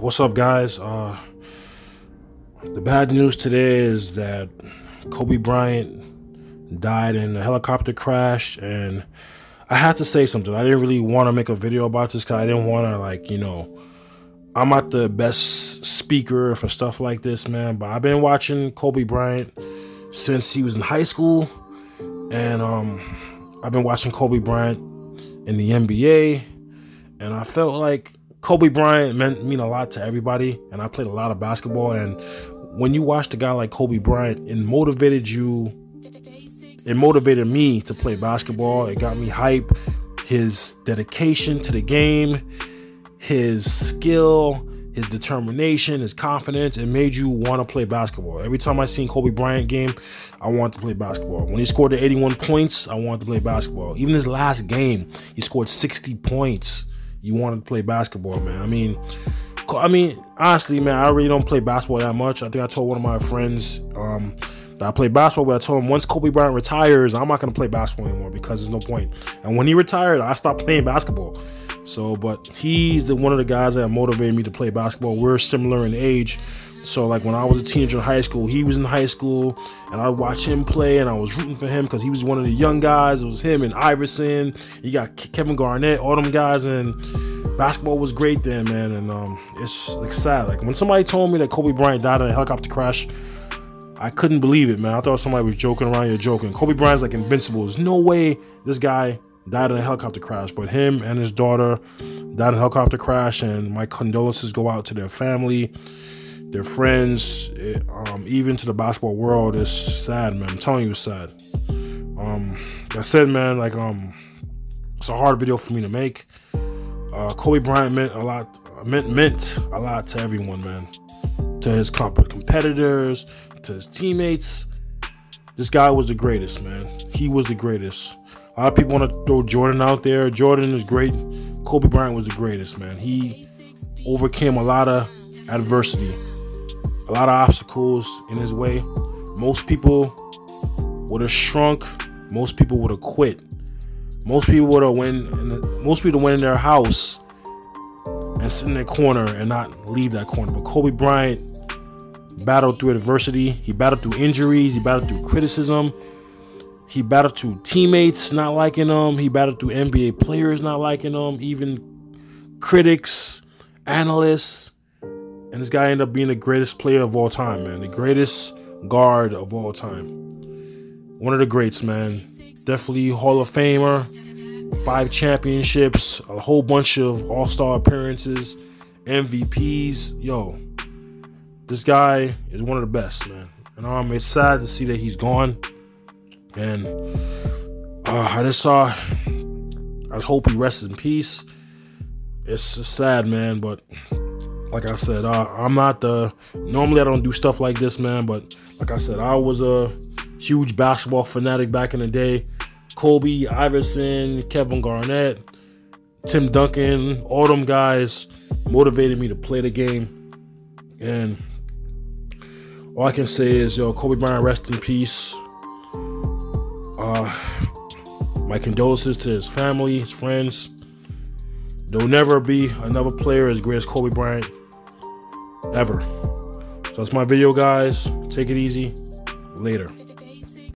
What's up, guys? Uh, the bad news today is that Kobe Bryant died in a helicopter crash, and I had to say something. I didn't really want to make a video about this because I didn't want to, like, you know, I'm not the best speaker for stuff like this, man. But I've been watching Kobe Bryant since he was in high school, and um, I've been watching Kobe Bryant in the NBA, and I felt like Kobe Bryant meant mean a lot to everybody, and I played a lot of basketball. And when you watched a guy like Kobe Bryant, it motivated you. It motivated me to play basketball. It got me hype. His dedication to the game, his skill, his determination, his confidence, it made you want to play basketball. Every time I seen Kobe Bryant game, I wanted to play basketball. When he scored the 81 points, I wanted to play basketball. Even his last game, he scored 60 points you wanted to play basketball, man. I mean, I mean, honestly, man, I really don't play basketball that much. I think I told one of my friends um, that I play basketball, but I told him once Kobe Bryant retires, I'm not gonna play basketball anymore because there's no point. And when he retired, I stopped playing basketball. So, but he's the, one of the guys that motivated me to play basketball. We're similar in age. So like when I was a teenager in high school, he was in high school, and I watched him play, and I was rooting for him because he was one of the young guys. It was him and Iverson. You got Kevin Garnett, all them guys, and basketball was great then, man. And um, it's like sad. Like when somebody told me that Kobe Bryant died in a helicopter crash, I couldn't believe it, man. I thought somebody was joking around. You're joking. Kobe Bryant's like invincible. There's no way this guy died in a helicopter crash, but him and his daughter died in a helicopter crash, and my condolences go out to their family their friends, it, um, even to the basketball world. It's sad, man. I'm telling you, it's sad. Um, like I said, man, like um, it's a hard video for me to make. Uh, Kobe Bryant meant a lot, meant meant a lot to everyone, man. To his comp- competitors, to his teammates. This guy was the greatest, man. He was the greatest. A lot of people want to throw Jordan out there. Jordan is great. Kobe Bryant was the greatest, man. He overcame a lot of adversity a lot of obstacles in his way. Most people would have shrunk. Most people would have quit. Most people would have went. Most people went in their house and sit in their corner and not leave that corner. But Kobe Bryant battled through adversity. He battled through injuries. He battled through criticism. He battled through teammates not liking him. He battled through NBA players not liking him. Even critics, analysts and this guy ended up being the greatest player of all time, man. The greatest guard of all time. One of the greats, man. Definitely Hall of Famer. Five championships, a whole bunch of All Star appearances, MVPs. Yo, this guy is one of the best, man. And um, it's sad to see that he's gone. And uh, I just saw. I hope he rests in peace. It's sad, man, but like I said, uh, I'm not the normally I don't do stuff like this, man. But like I said, I was a huge basketball fanatic back in the day. Kobe, Iverson, Kevin Garnett, Tim Duncan, all them guys motivated me to play the game. And all I can say is, yo, Kobe Bryant, rest in peace. Uh, my condolences to his family, his friends. There'll never be another player as great as Kobe Bryant ever. So that's my video, guys. Take it easy. Later.